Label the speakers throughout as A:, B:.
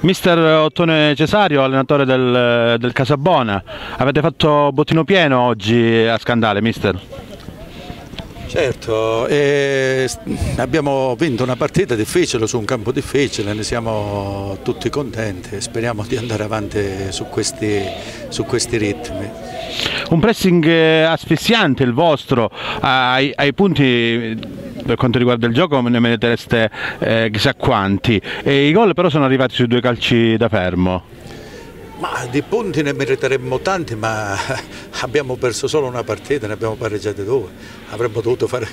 A: Mister Ottone Cesario, allenatore del, del Casabona, avete fatto bottino pieno oggi a Scandale, mister?
B: Certo, eh, abbiamo vinto una partita difficile su un campo difficile, ne siamo tutti contenti, speriamo di andare avanti su questi, su questi ritmi.
A: Un pressing eh, asfissiante il vostro, ai, ai punti per quanto riguarda il gioco ne meritereste eh, chissà quanti, e i gol però sono arrivati sui due calci da fermo.
B: Ma di punti ne meriteremmo tanti, ma abbiamo perso solo una partita, ne abbiamo pareggiate due. Avremmo dovuto fare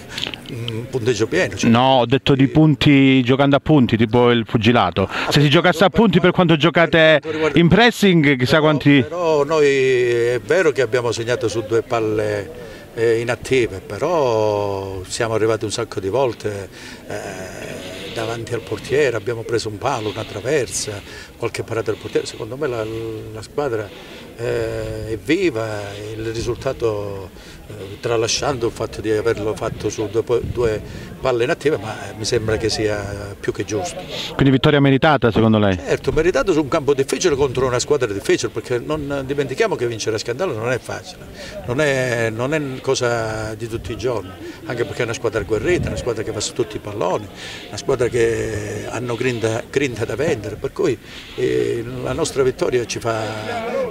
B: un punteggio pieno.
A: Cioè. No, ho detto di punti giocando a punti, tipo il pugilato. Se si giocasse a punti per quanto giocate in pressing, chissà
B: però,
A: quanti...
B: Però noi è vero che abbiamo segnato su due palle eh, inattive, però siamo arrivati un sacco di volte. Eh, davanti al portiere, abbiamo preso un palo, una traversa, qualche parata del portiere, secondo me la, la squadra è viva, il risultato eh, tralasciando il fatto di averlo fatto su due, due palle inattive, ma mi sembra che sia più che giusto.
A: Quindi vittoria meritata secondo lei?
B: Certo, meritato su un campo difficile contro una squadra difficile, perché non dimentichiamo che vincere a Scandalo non è facile, non è, non è cosa di tutti i giorni, anche perché è una squadra agguerrita, una squadra che va su tutti i palloni, una squadra che hanno grinta, grinta da vendere, per cui eh, la nostra vittoria ci fa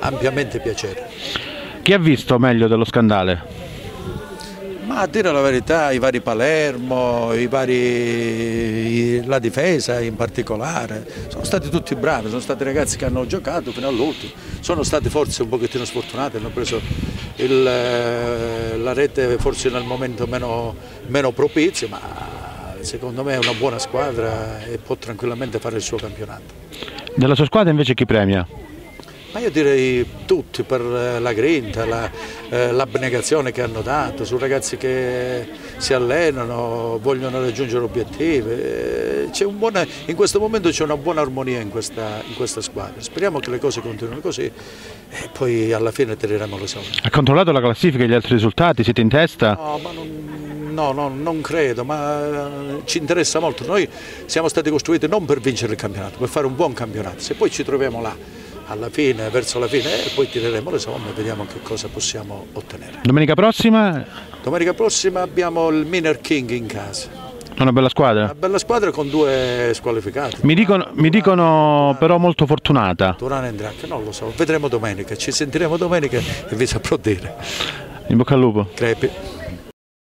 B: ampiamente piacere.
A: Chi ha visto meglio dello scandale?
B: Ma a dire la verità, i vari Palermo, i vari, la difesa in particolare, sono stati tutti bravi, sono stati ragazzi che hanno giocato fino all'ultimo, sono stati forse un pochettino sfortunati, hanno preso il, la rete forse nel momento meno, meno propizio, ma secondo me è una buona squadra e può tranquillamente fare il suo campionato.
A: Della sua squadra invece chi premia?
B: Ma io direi tutti per eh, la grinta, la, eh, l'abnegazione che hanno dato, su ragazzi che si allenano, vogliono raggiungere obiettivi. Eh, buona, in questo momento c'è una buona armonia in questa, in questa, squadra. Speriamo che le cose continuino così e poi alla fine tireremo le soldi.
A: Ha controllato la classifica e gli altri risultati? Siete in testa?
B: No, ma non, no, no, non credo, ma ci interessa molto. Noi siamo stati costruiti non per vincere il campionato, per fare un buon campionato. Se poi ci troviamo là alla fine, verso la fine, e poi tireremo le somme e vediamo che cosa possiamo ottenere.
A: Domenica prossima?
B: Domenica prossima abbiamo il Miner King in casa.
A: Una bella squadra?
B: Una bella squadra con due squalificati.
A: Mi dicono, mi dicono però molto fortunata.
B: Turana e Dracca, non lo so, vedremo domenica, ci sentiremo domenica e vi saprò dire.
A: In bocca al lupo.
B: Crepi.